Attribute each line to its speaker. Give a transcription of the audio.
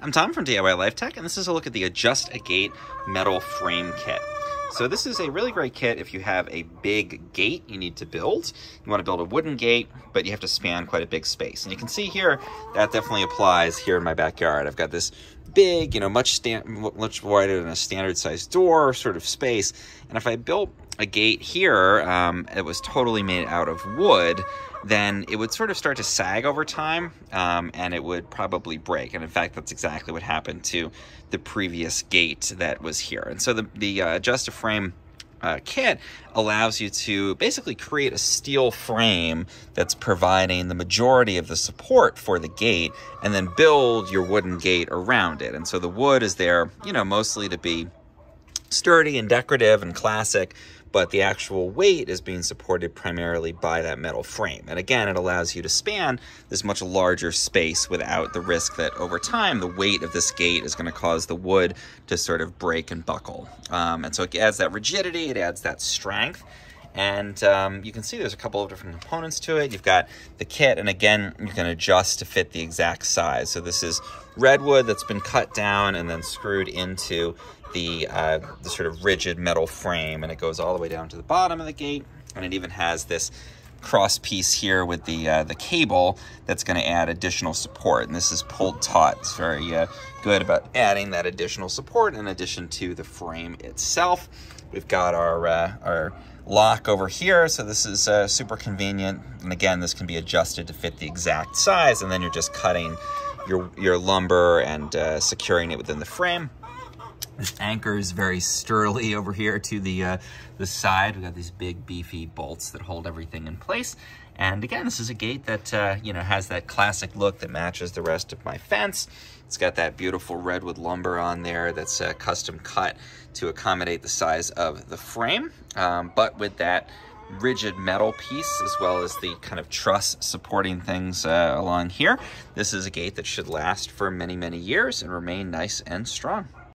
Speaker 1: I'm Tom from DIY Life Tech, and this is a look at the Adjust a Gate metal frame kit. So this is a really great kit if you have a big gate you need to build. You want to build a wooden gate, but you have to span quite a big space. And you can see here, that definitely applies here in my backyard. I've got this big, you know, much, much wider than a standard sized door sort of space. And if I built a gate here um, it was totally made out of wood, then it would sort of start to sag over time um, and it would probably break. And in fact, that's exactly what happened to the previous gate that was here. And so the, the uh, adjust a frame uh, kit allows you to basically create a steel frame that's providing the majority of the support for the gate and then build your wooden gate around it. And so the wood is there, you know, mostly to be sturdy and decorative and classic, but the actual weight is being supported primarily by that metal frame. And again, it allows you to span this much larger space without the risk that over time the weight of this gate is going to cause the wood to sort of break and buckle. Um, and so it adds that rigidity, it adds that strength. And um, you can see there's a couple of different components to it. You've got the kit, and again, you can adjust to fit the exact size. So this is redwood that's been cut down and then screwed into the, uh, the sort of rigid metal frame and it goes all the way down to the bottom of the gate and it even has this cross piece here with the uh, the cable that's going to add additional support and this is pulled taut it's very uh, good about adding that additional support in addition to the frame itself we've got our uh, our lock over here. So this is uh, super convenient. And again this can be adjusted to fit the exact size. And then you're just cutting your your lumber and uh, securing it within the frame this anchor is very sturdily over here to the, uh, the side. We've got these big beefy bolts that hold everything in place. And again, this is a gate that, uh, you know, has that classic look that matches the rest of my fence. It's got that beautiful redwood lumber on there that's uh, custom cut to accommodate the size of the frame. Um, but with that rigid metal piece as well as the kind of truss supporting things uh, along here, this is a gate that should last for many, many years and remain nice and strong.